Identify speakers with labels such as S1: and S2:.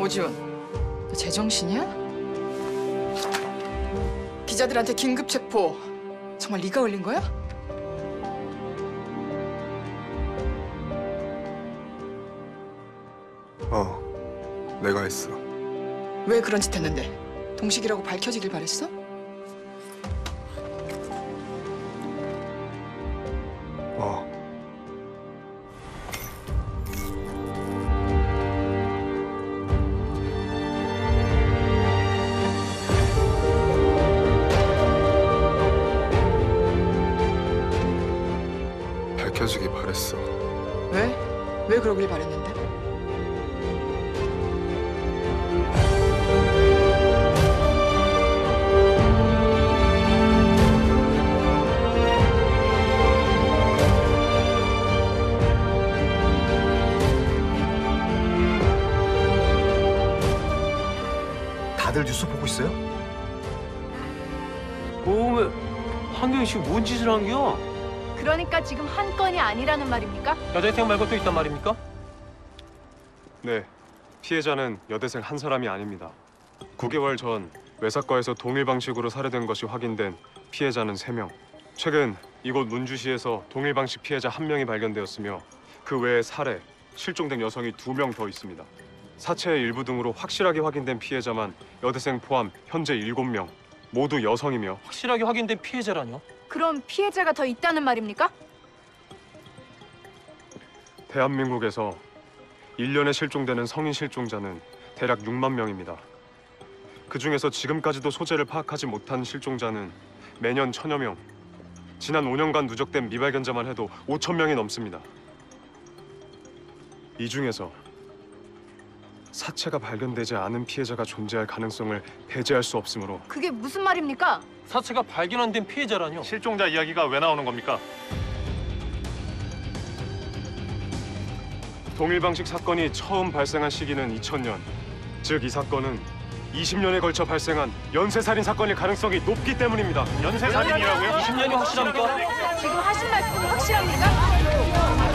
S1: 오지훈, 너 제정신이야? 기자들한테 긴급 체포. 정말 네가 올린 거야?
S2: 어, 내가 했어.
S1: 왜 그런 짓 했는데? 동식이라고 밝혀지길 바랬어?
S2: 어,
S1: 왜? 왜 그러길 바랬는데?
S3: 다들 뉴스 보고 있어요?
S4: 오, 왜 한경희 씨 뭔 짓을 한겨?
S5: 그러니까 지금 한 건이 아니라는 말입니까?
S4: 여자애생 말고 또 있단 말입니까?
S6: 네, 피해자는 여대생 한 사람이 아닙니다. 9개월 전 외사과에서 동일 방식으로 살해된 것이 확인된 피해자는 3명. 최근 이곳 문주시에서 동일 방식 피해자 한 명이 발견되었으며 그 외에 살해, 실종된 여성이 두 명 더 있습니다. 사체의 일부 등으로 확실하게 확인된 피해자만 여대생 포함 현재 7명, 모두 여성이며
S4: 확실하게 확인된 피해자라뇨?
S5: 그럼 피해자가 더 있다는 말입니까?
S6: 대한민국에서 1년에 실종되는 성인 실종자는 대략 6만 명입니다. 그 중에서 지금까지도 소재를 파악하지 못한 실종자는 매년 천여 명. 지난 5년간 누적된 미발견자만 해도 5천 명이 넘습니다. 이 중에서 사체가 발견되지 않은 피해자가 존재할 가능성을 배제할 수 없으므로
S5: 그게 무슨 말입니까?
S4: 사체가 발견 안 된 피해자라뇨?
S7: 실종자 이야기가 왜 나오는 겁니까?
S6: 동일 방식 사건이 처음 발생한 시기는 2000년. 즉 이 사건은 20년에 걸쳐 발생한 연쇄 살인 사건일 가능성이 높기 때문입니다.
S7: 연쇄살인이라고요?
S4: 20년이 확실합니까?
S5: 지금 하신 말씀은 확실합니까?